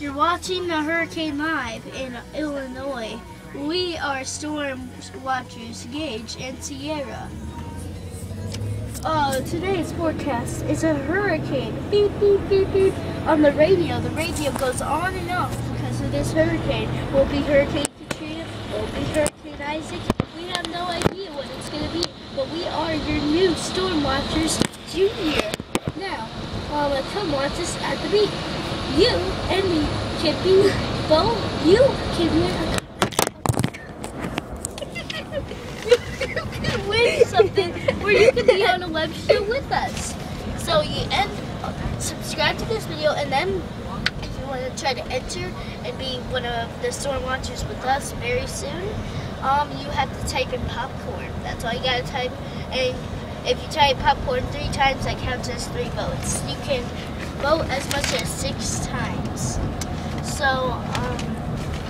You're watching the hurricane live in Illinois. We are storm watchers Gage and Sierra. Uh, today's forecast is a hurricane. Beep, beep, beep, beep. On the radio, the radio goes on and off because of this hurricane. Will be Hurricane Katrina, will be Hurricane Isaac. We have no idea what it's going to be, but we are your new Storm Watchers Junior. Now, uh, come watch us at the beach. You and me can be both. You can win. you can win something where you can be on a web show with us. So you and subscribe to this video, and then if you want to try to enter and be one of the storm watchers with us very soon, um, you have to type in popcorn. That's all you gotta type. And if you type popcorn three times, that counts as three votes. You can vote as much as six times. So, um,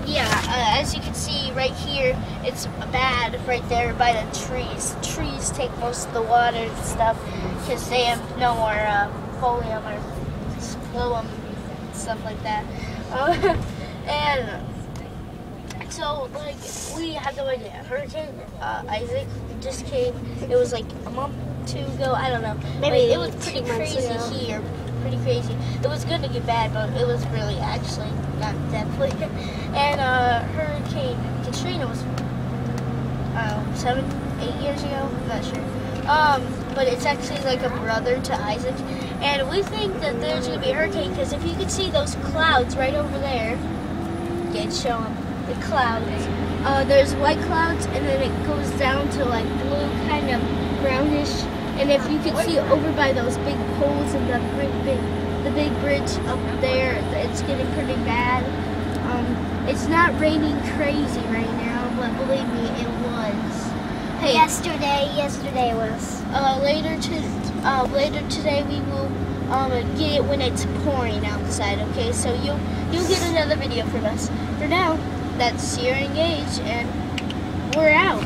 yeah, uh, as you can see right here, it's bad right there by the trees. Trees take most of the water and stuff because they have no more uh, folium or phloem, stuff like that. Uh, and so, like, we had no idea. Hurricane uh, Isaac just came. It was like a month, two ago. I don't know. Maybe Like, it was pretty crazy ago. here. Pretty crazy. It was going to get bad, but it was really actually not deathly. And uh, Hurricane Katrina was um, seven, eight years ago. I'm not sure. Um, but it's actually like a brother to Isaac. And we think that there's going to be a hurricane because if you can see those clouds right over there, get show 'em, the clouds. Uh, there's white clouds and then it goes down to like blue, kind of brownish. And if you can see over by those big poles and the big, big, the big bridge up there, it's getting pretty bad. Um, it's not raining crazy right now, but believe me, it was. Hey, Yesterday, yesterday was. uh, later to uh, later today we will um, get it when it's pouring outside. Okay, so you'll you'll get another video from us. For now, that's Sierra and Gage, and we're out.